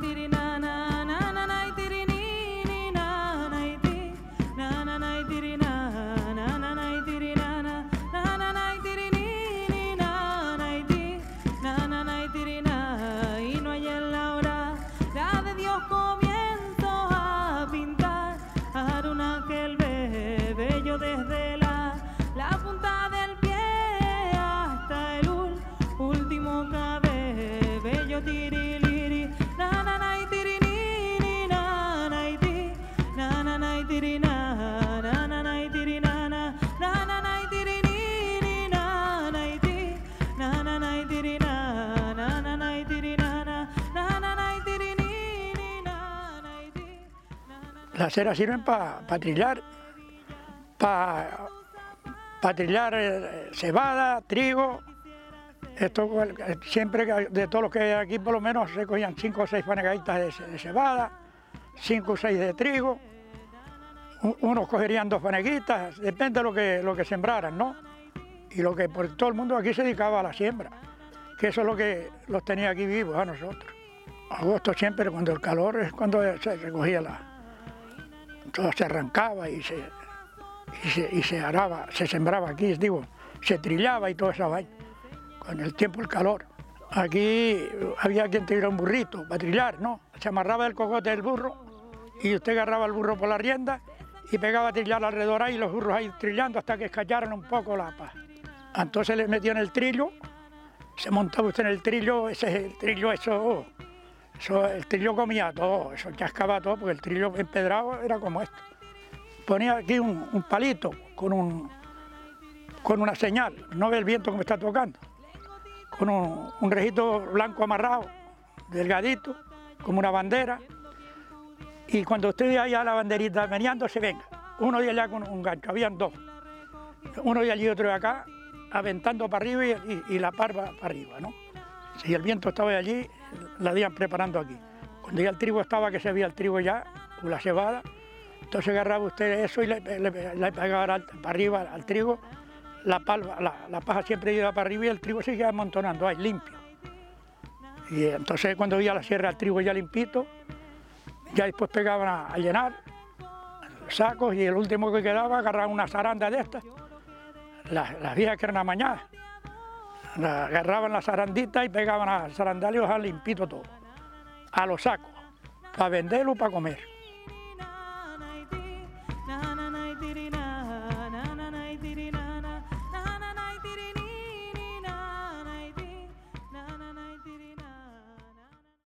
तेरे नाम Las ceras sirven para trillar, para trillar eh, cebada, trigo. Esto siempre de todo lo que hay aquí por lo menos se cogían cinco o seis panegaditas de, cebada, cinco o seis de trigo. Unos cogerían dos paneguitas, depende de lo que, lo que sembraran, ¿no? Y lo que por todo el mundo aquí se dedicaba a la siembra, que eso es lo que los tenía aquí vivos a nosotros. Agosto siempre, cuando el calor es cuando se recogía la, todo se arrancaba y se, y se, araba, se sembraba aquí, digo, se trillaba y toda esa vaina, con el tiempo, el calor. Aquí había quien tirara un burrito para trillar, ¿no? Se amarraba el cogote del burro y usted agarraba el burro por la rienda y pegaba a trillar alrededor ahí, los burros ahí trillando hasta que escallaran un poco la paz. Entonces le metió en el trillo, se montaba usted en el trillo, ese es el trillo, eso el trillo comía todo, eso chascaba todo, porque el trillo empedrado era como esto. Ponía aquí un, palito con, un, con una señal, no ve el viento que me está tocando, con un, rejito blanco amarrado, delgadito, como una bandera, y cuando usted allá la banderita meneando, se venga, uno de allá con un gancho, habían dos, uno de allí y otro de acá, aventando para arriba y, la parva para arriba, ¿no? Si el viento estaba allí, la iban preparando aquí. Cuando ya el trigo estaba, que se veía el trigo ya, con la cebada, entonces agarraba usted eso y le, pegaba para arriba al trigo, la, paja siempre iba para arriba y el trigo seguía amontonando ahí, limpio. Y entonces cuando veía la sierra el trigo ya limpito, ya después pegaban a, llenar sacos y el último que quedaba agarraban una zaranda de estas, las, las viejas que eran amañadas agarraban la zarandita y pegaban a zarandalios a limpito todo, a los sacos, para venderlo para comer.